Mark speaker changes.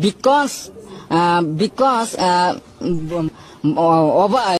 Speaker 1: Because uh, because uh, um, over